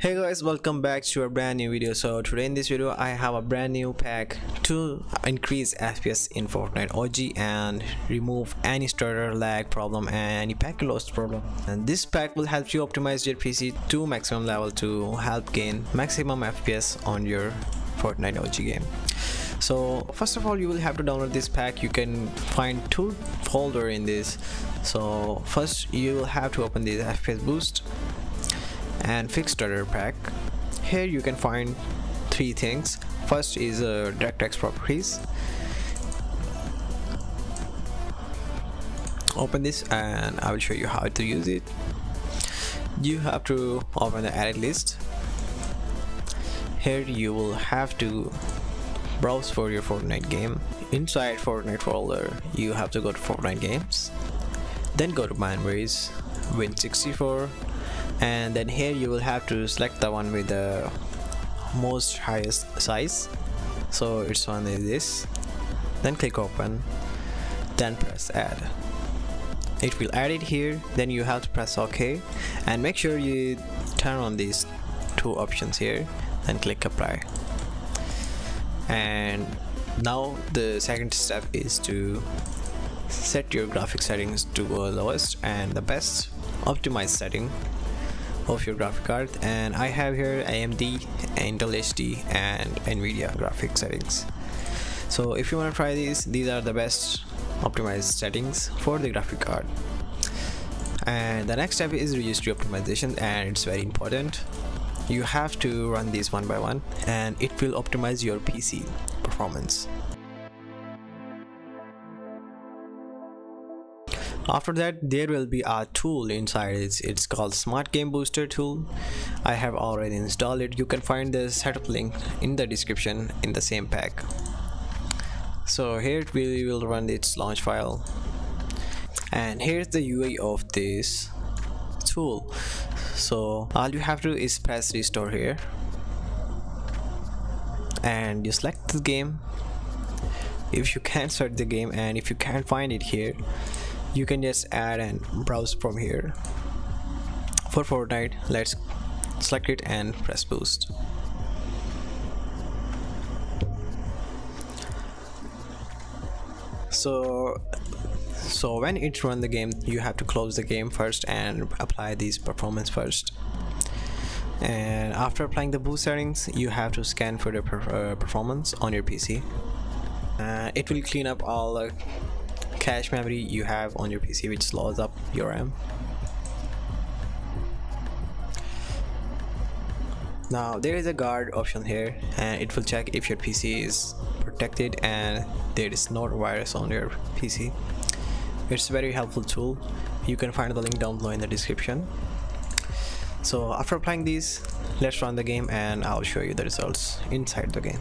hey guys welcome back to a brand new video. So today in this video i have a brand new pack to increase fps in fortnite og and remove any stutter lag problem and any pack loss problem. And this pack will help you optimize your pc to maximum level to help gain maximum fps on your fortnite og game. So first of all you will have to download this pack. You can find two folder in this. So first you will have to open the fps boost and fixed stutter pack. Here you can find three things. First is uh, DirectX properties open this and I will show you how to use it. You have to open the edit list. Here you will have to browse for your Fortnite game. Inside Fortnite folder you have to go to Fortnite games. Then go to binaries win64 and then here you will have to select the one with the most highest size. So it's one is this. Then click open. Then press add. It will add it here. Then you have to press ok. And make sure you turn on these two options here. Then click apply. And now the second step is to set your graphic settings to lowest and the best optimized setting of your graphic card and I have here AMD, Intel HD and Nvidia graphic settings. So if you want to try these these are the best optimized settings for the graphic card and the next step is registry optimization and it's very important. You have to run these one by one and it will optimize your PC performance after that there will be a tool inside. It's, it's called smart game booster tool. I have already installed it. You can find the setup link in the description in the same pack. So here we will run its launch file. And here's the UI of this tool. So all you have to do is press restore here. And you select the game. If you can't start the game and if you can't find it here you can just add and browse from here. For Fortnite let's select it and press boost. So so when it run the game you have to close the game first and apply these performance first. And after applying the boost settings you have to scan for the per uh, performance on your PC uh, it will clean up all the cache memory you have on your PC which slows up your RAM. Now there is a guard option here and it will check if your PC is protected and there is no virus on your PC. It's a very helpful tool. You can find the link down below in the description. So after applying these, let's run the game and I'll show you the results inside the game.